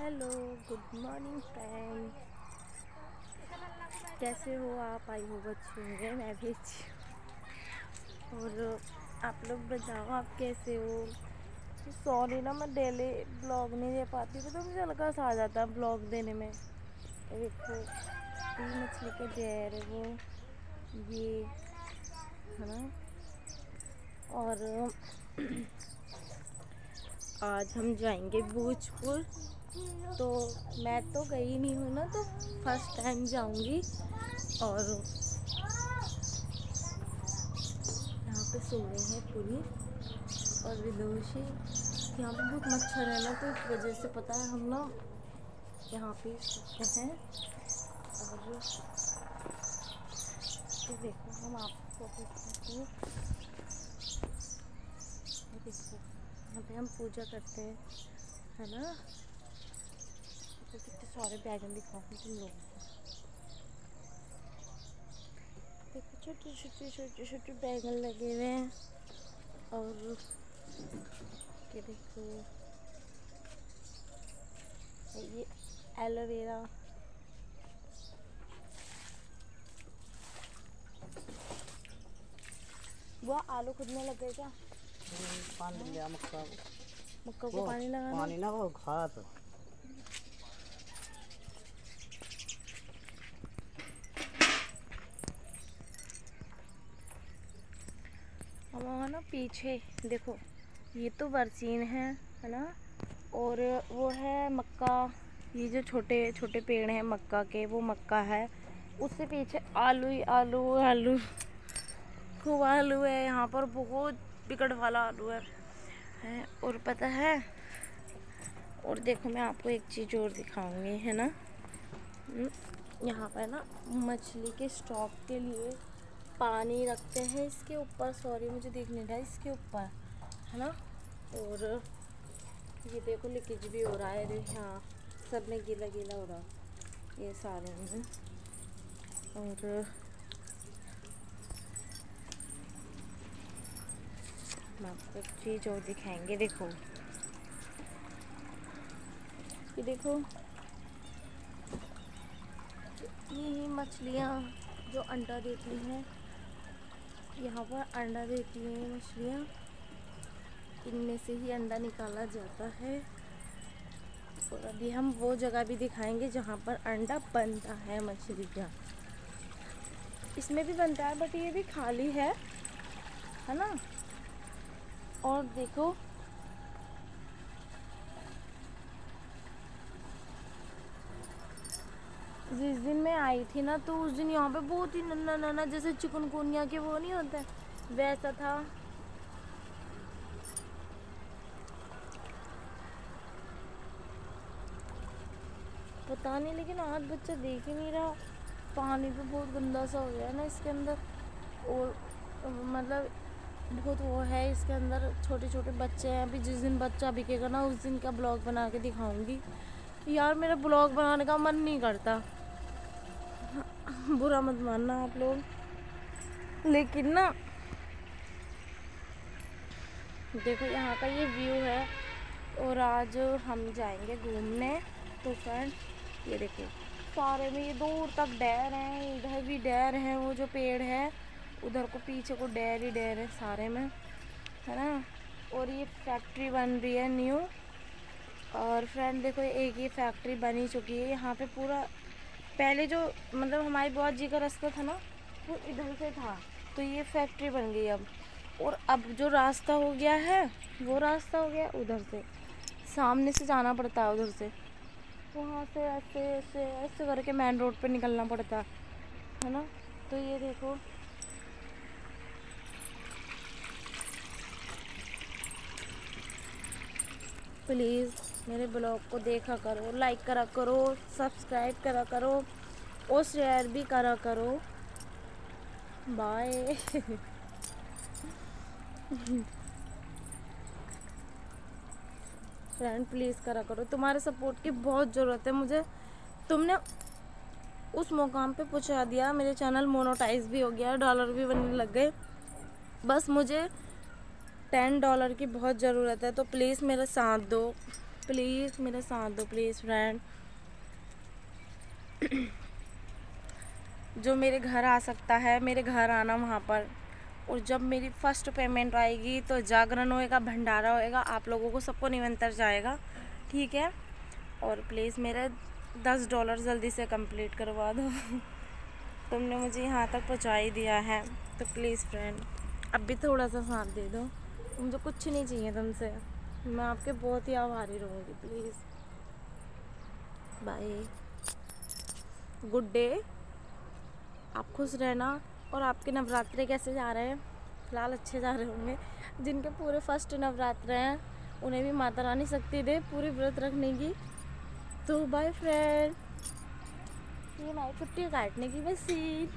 Hello good morning friend कैसे हो आप? आई हो अच्छे होंगे, मैं भी अच्छी हूँ। और आप लोग बताओ, आप कैसे हो? सॉरी ना, मैं डेली ब्लॉग नहीं दे पाती तो मुझे हल्का सा आ जाता है ब्लॉग देने में। ये मछली के जैर वो, ये, है ना? और आज हम जाएँगे भोजपुर। तो मैं तो गई नहीं हूँ ना तो फ़र्स्ट टाइम जाऊँगी। और यहाँ पे सो रहे हैं पूरी। और विदोषी, यहाँ पे बहुत मच्छर है ना तो इस वजह से पता है हम ना यहाँ पे सोते हैं। और ये देखो, हम आपको देखो, यहाँ पे हम पूजा करते हैं, है ना? तो कितने सारे बैगन दिखाऊँगी तुम लोगों को। देखो छोटे छोटे छोटे छोटे बैगन लगे हुए हैं। और ये देखो ये एलोवेरा वो आलू खुद में लग गए क्या? पानी लिया मक्का को मक्का को पानी लगाना। पानी ना वो खा तो हम वहाँ ना पीछे देखो ये तो बरसीन है है ना? और वो है मक्का ये जो छोटे छोटे पेड़ हैं मक्का के वो मक्का है। उससे पीछे आलू ही आलू आलू खूब आलू है यहाँ पर बहुत बिगड़ वाला आलू है, है और पता है और देखो मैं आपको एक चीज़ और दिखाऊँगी है ना? हम्म, यहाँ पर ना मछली के स्टॉक के लिए पानी रखते हैं इसके ऊपर सॉरी मुझे देख नहीं रहा इसके ऊपर, है ना? और ये देखो लीकेज भी हो रहा है हाँ सब में गीला गीला हो रहा, ये सारे में और आपको एक चीज़ और दिखाएँगे, देखो। ये देखो, ये मछलियाँ जो अंडा देती हैं। यहाँ पर अंडा देती हैं मछलियाँ। इनमें से ही अंडा निकाला जाता है। और अभी हम वो जगह भी दिखाएँगे जहाँ पर अंडा बनता है मछली का। इसमें भी बनता है, बट ये भी खाली है है ना? और देखो जिस दिन मैं आई थी ना तो उस दिन यहाँ पे बहुत ही नन्ना नन्ना जैसे चिकनकुनिया के वो नहीं होता? वैसा था। पता नहीं, लेकिन आज बच्चा देख ही नहीं रहा। पानी भी बहुत गंदा सा हो गया ना इसके अंदर। और मतलब बहुत वो है इसके अंदर। छोटे छोटे बच्चे हैं अभी, जिस दिन बच्चा बिकेगा ना, उस दिन का ब्लॉग बना के दिखाऊँगी। यार, मेरा ब्लॉग बनाने का मन नहीं करता। बुरा मत मानना आप लोग। लेकिन ना, देखो यहाँ का ये व्यू है, और आज हम जाएँगे घूमने। तो फ्रेंड ये देखिए, सारे में ये दूर तक डैर हैं, इधर भी डैर है वो जो पेड़ है, उधर को पीछे को डैर ही डैर है सारे में, है ना? और ये फैक्ट्री बन रही है न्यू और फ्रेंड देखो, एक ये फैक्ट्री बनी चुकी है, यहाँ पे पूरा पहले जो मतलब हमारी बुआ जी का रास्ता था ना, वो इधर से था। तो ये फैक्ट्री बन गई अब। और अब जो रास्ता हो गया है, वो रास्ता हो गया उधर से। सामने से जाना पड़ता है उधर से। वहाँ से ऐसे ऐसे ऐसे करके मेन रोड पे निकलना पड़ता, है ना? तो ये देखो। प्लीज़ मेरे ब्लॉग को देखा करो लाइक करा करो सब्सक्राइब करा करो, और शेयर भी करा करो। बाय फ्रेंड प्लीज़ करा करो। तुम्हारे सपोर्ट की बहुत ज़रूरत है, मुझे तुमने उस मुकाम पे पहुँचा दिया, मेरे चैनल मोनोटाइज भी हो गया डॉलर भी बनने लग गए। बस मुझे टेन डॉलर की बहुत ज़रूरत है तो प्लीज़ मेरा साथ दो। प्लीज़, मेरा साथ दो, प्लीज़ फ्रेंड जो मेरे घर आ सकता है, मेरे घर आना वहाँ पर। और जब मेरी फ़र्स्ट पेमेंट आएगी तो जागरण होएगा, भंडारा होएगा, आप लोगों को सबको निमंत्रण जाएगा। ठीक है? और प्लीज़, मेरे दस डॉलर जल्दी से कंप्लीट करवा दो। तुमने मुझे यहाँ तक पहुँचा ही दिया है। तो प्लीज़ फ्रेंड अब भी थोड़ा सा साथ दे दो। मुझे कुछ नहीं चाहिए तुमसे। मैं आपके बहुत ही आभारी रहूँगी प्लीज़ बाय गुड डे आप खुश रहना और आपके नवरात्रे कैसे जा रहे हैं? फ़िलहाल अच्छे जा रहे होंगे। जिनके पूरे फ़र्स्ट नवरात्र हैं, उन्हें भी माता रानी शक्ति दे, पूरी व्रत रखने की। तो बाय फ्रेंड ये हमारी छुट्टी काटने की मशीन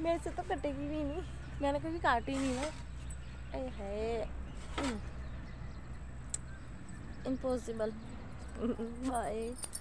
मेरे से तो कटेगी भी नहीं। मैंने कभी काटी नहीं ना है। Impossible bye